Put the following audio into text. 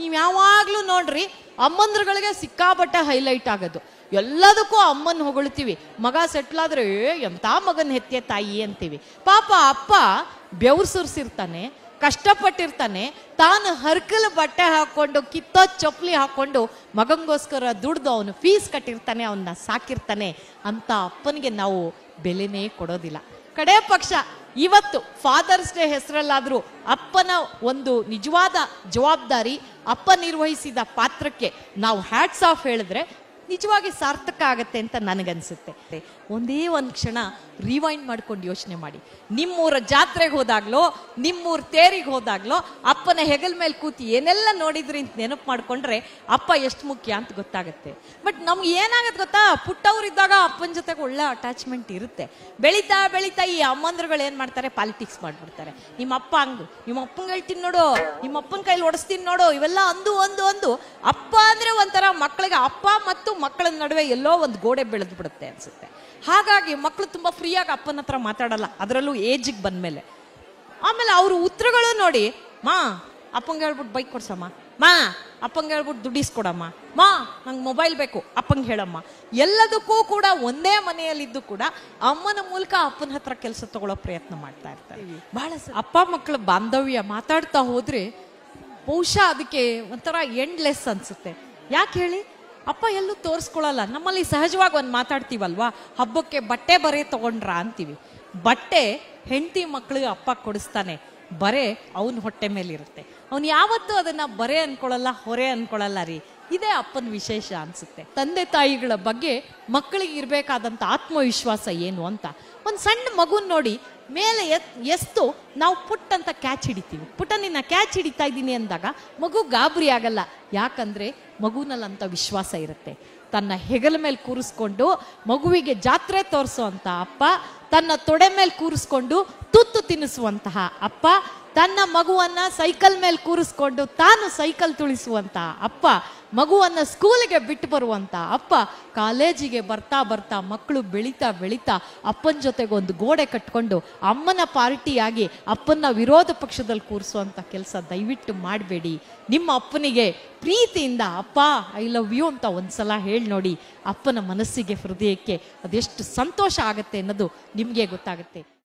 ನೀವು ಯಾವಾಗಲೂ ನೋಡ್ರಿ ಅಮ್ಮಂದ್ರಗಳಿಗೆ ಸಿಕ್ಕಾಪಟ್ಟೆ ಹೈಲೈಟ್ ಆಗೋದು. ಎಲ್ಲದಕ್ಕೂ ಅಮ್ಮನ ಹೊಗಳ್ತೀವಿ. ಮಗ ಸೆಟ್ಲಾದ್ರೆ ಎಂಥ ಮಗನ ಹೆತ್ತೆ ತಾಯಿ? ಅಂತೀವಿ. ಪಾಪ ಅಪ್ಪ ಬೆವ್ರು ಸುರಿಸಿರ್ತಾನೆ, ಕಷ್ಟಪಟ್ಟಿರ್ತಾನೆ, ತಾನು ಹರ್ಕಲ್ ಬಟ್ಟೆ ಹಾಕೊಂಡು, ಕಿತ್ತ ಚಪ್ಪಲಿ ಹಾಕೊಂಡು, ಮಗಂಗೋಸ್ಕರ ದುಡ್ದು ಅವನು ಫೀಸ್ ಕಟ್ಟಿರ್ತಾನೆ ಅವನ್ನ ಸಾಕಿರ್ತಾನೆ ಅಂತ ಅಪ್ಪನಿಗೆ ನಾವು ಬೆಲೆನೇ ಕೊಡೋದಿಲ್ಲ. ಕಡೆ ಪಕ್ಷ, ಇವತ್ತು ಫಾದರ್ಸ್ ಡೇ ಹೆಸರಲ್ಲಾದ್ರೂ ಅಪ್ಪನ ಒಂದು ನಿಜವಾದ ಜವಾಬ್ದಾರಿ ಅಪ್ಪ ನಿರ್ವಹಿಸಿದ ಪಾತ್ರಕ್ಕೆ ನಾವು ಹ್ಯಾಟ್ಸ್ ಆಫ್ ಹೇಳಿದ್ರೆ ನಿಜವಾಗಿ ಸಾರ್ಥಕ ಆಗುತ್ತೆ ಅಂತ ನನಗನ್ಸುತ್ತೆ. ಒಂದೇ ಒಂದು ಕ್ಷಣ ರಿವೈಂಡ್ ಮಾಡ್ಕೊಂಡು ಯೋಚನೆ ಮಾಡಿ. ನಿಮ್ಮೂರ ಜಾತ್ರೆಗೆ ಹೋದಾಗ್ಲೋ, ನಿಮ್ಮೂರ ತೇರಿಗೆ ಹೋದಾಗ್ಲೋ, ಅಪ್ಪನ ಹೆಗಲ್ ಮೇಲೆ ಕೂತಿ ಏನೆಲ್ಲ ನೋಡಿದ್ರಿ ಅಂತ ನೆನಪು ಮಾಡ್ಕೊಂಡ್ರೆ ಅಪ್ಪ ಎಷ್ಟು ಮುಖ್ಯ ಅಂತ ಗೊತ್ತಾಗುತ್ತೆ. ಬಟ್ ನಮ್ಗೆ ಏನಾಗತ್ತೆ ಗೊತ್ತಾ? ಪುಟ್ಟವ್ರಿದ್ದಾಗ ಅಪ್ಪನ ಜೊತೆಗೆ ಒಳ್ಳೆ ಅಟ್ಯಾಚ್ಮೆಂಟ್ ಇರುತ್ತೆ. ಬೆಳೀತಾ ಬೆಳೀತಾ ಈ ಅಮ್ಮಂದ್ರುಗಳು ಏನು ಮಾಡ್ತಾರೆ? ಪಾಲಿಟಿಕ್ಸ್ ಮಾಡ್ಬಿಡ್ತಾರೆ. ನಿಮ್ಮ ಅಪ್ಪ ಹಂಗು, ನಿಮ್ಮ ಅಪ್ಪಂಗೆ ಹೇಳ್ತೀನಿ ನೋಡು, ನಿಮ್ಮ ಅಪ್ಪನ ಕೈಲಿ ಓಡಿಸ್ತೀನಿ ನೋಡು, ಇವೆಲ್ಲ ಅಂದು ಒಂದು ಒಂದು ಅಪ್ಪ ಅಂದ್ರೆ ಮಕ್ಕಳಿಗೆ ಅಪ್ಪ ಮತ್ತು ಮಕ್ಕಳ ನಡುವೆ ಎಲ್ಲೋ ಒಂದು ಗೋಡೆ ಬೆಳೆದು ಬಿಡುತ್ತೆ ಅನ್ಸುತ್ತೆ. ಹಾಗಾಗಿ ಮಕ್ಕಳು ತುಂಬ ಫ್ರೀಯಾಗಿ ಅಪ್ಪನ ಹತ್ರ ಮಾತಾಡಲ್ಲ ಅದರಲ್ಲೂ ಏಜಿಗೆ ಬಂದಮೇಲೆ. ಆಮೇಲೆ ಅವರು ಉತ್ತರಗಳು ನೋಡಿ ಮಾ ಅಪ್ಪಂಗೆ ಹೇಳ್ಬಿಟ್ಟು ಬೈಕ್ ಕೊಡ್ಸಮ್ಮ. ಮಾ ಅಪ್ಪಂಗೆ ಹೇಳ್ಬಿಟ್ಟು ದುಡ್ಡಿಸ್ಕೊಡಮ್ಮ ಮಾ ನಂಗೆ ಮೊಬೈಲ್ ಬೇಕು ಅಪ್ಪಂಗೆ ಹೇಳಮ್ಮ. ಎಲ್ಲದಕ್ಕೂ ಕೂಡ ಒಂದೇ ಮನೆಯಲ್ಲಿದ್ದು ಕೂಡ ಅಮ್ಮನ ಮೂಲಕ ಅಪ್ಪನ ಹತ್ರ ಕೆಲಸ ತಗೊಳ್ಳೋ ಪ್ರಯತ್ನ ಮಾಡ್ತಾ ಇರ್ತಾರೆ. ಬಹಳ ಅಪ್ಪ ಮಕ್ಕಳ ಬಾಂಧವ್ಯ ಮಾತಾಡ್ತಾ ಹೋದ್ರೆ ಬಹುಶಃ ಅದಕ್ಕೆ ಒಂಥರ ಎಂಡ್ಲೆಸ್ ಅನ್ಸುತ್ತೆ. ಯಾಕೆ ಹೇಳಿ? ಅಪ್ಪ ಎಲ್ಲೂ ತೋರಿಸ್ಕೊಳ್ಳಲ್ಲ ನಮ್ಮಲ್ಲಿ ಸಹಜವಾಗಿ ಒಂದು ಮಾತಾಡ್ತೀವಲ್ವಾ? ಹಬ್ಬಕ್ಕೆ ಬಟ್ಟೆ ಬರೆ ತಗೊಂಡ್ರ ಅಂತೀವಿ. ಬಟ್ಟೆ ಹೆಂಡತಿ ಮಕ್ಕಳಿಗೆ ಅಪ್ಪ ಕೊಡಿಸ್ತಾನೆ. ಬರೆ ಅವನ ಹೊಟ್ಟೆ ಮೇಲಿರುತ್ತೆ. ಅವನು ಯಾವತ್ತೂ ಅದನ್ನ ಬರೆ ಅನ್ಕೊಳ್ಳಲ್ಲ ಹೊರೆ ಅನ್ಕೊಳ್ಳಲ್ಲ ರೀ. ಇದೇ ಅಪ್ಪನ ವಿಶೇಷ ಅನ್ಸುತ್ತೆ. ತಂದೆ ತಾಯಿಗಳ ಬಗ್ಗೆ ಮಕ್ಕಳಿಗೆ ಇರಬೇಕಾದಂಥ ಆತ್ಮವಿಶ್ವಾಸ ಏನು ಅಂತ. ಒಂದು ಸಣ್ಣ ಮಗುನ್ ನೋಡಿ ಮೇಲೆ ಎಸ್ತು, ನಾವು ಪುಟ್ ಅಂತ ಕ್ಯಾಚ್ ಹಿಡಿತೀವಿ. ಪುಟ್ಟ ನಿನ್ನ ಕ್ಯಾಚ್ ಹಿಡಿತಾ ಇದ್ದೀನಿ ಅಂದಾಗ ಮಗು ಗಾಬರಿ ಆಗಲ್ಲ. ಯಾಕಂದ್ರೆ ಮಗುನಲ್ಲಂತ ವಿಶ್ವಾಸ ಇರುತ್ತೆ. ತನ್ನ ಹೆಗಲ ಮೇಲೆ ಕೂರಿಸ್ಕೊಂಡು ಮಗುವಿಗೆ ಜಾತ್ರೆ ತೋರಿಸುವಂತ ಅಪ್ಪ, ತನ್ನ ತೊಡೆ ಮೇಲೆ ಕೂರಿಸ್ಕೊಂಡು ತುತ್ತು ತಿನ್ನಿಸುವಂತಹ ಅಪ್ಪ ತನ್ನ ಮಗುವನ್ನ ಸೈಕಲ್ ಮೇಲೆ ಕೂರಿಸ್ಕೊಂಡು ತಾನು ಸೈಕಲ್ ತುಳಿಸುವಂತ, ಅಪ್ಪ ಮಗುವನ್ನ ಸ್ಕೂಲಿಗೆ ಬಿಟ್ಟು ಬರುವಂತ, ಅಪ್ಪ ಕಾಲೇಜಿಗೆ ಬರ್ತಾ ಬರ್ತಾ ಮಕ್ಕಳು ಬೆಳೀತಾ ಬೆಳೀತಾ ಅಪ್ಪನ ಜೊತೆಗೆ ಒಂದು ಗೋಡೆ ಕಟ್ಕೊಂಡು ಅಮ್ಮನ ಪಾರ್ಟಿಯಾಗಿ ಅಪ್ಪನ ವಿರೋಧ ಪಕ್ಷದಲ್ಲಿ ಕೂರಿಸುವಂತ ಕೆಲಸ ದಯವಿಟ್ಟು ಮಾಡಬೇಡಿ. ನಿಮ್ಮ ಅಪ್ಪನಿಗೆ ಪ್ರೀತಿಯಿಂದ, ಅಪ್ಪ ಐ ಲವ್ ಯು ಅಂತ ಒಂದ್ಸಲ ಹೇಳಿ ನೋಡಿ, ಅಪ್ಪನ ಮನಸ್ಸಿಗೆ, ಹೃದಯಕ್ಕೆ ಅದೆಷ್ಟು ಸಂತೋಷ ಆಗುತ್ತೆ ಅನ್ನೋದು ನಿಮಗೆ ಗೊತ್ತಾಗುತ್ತೆ.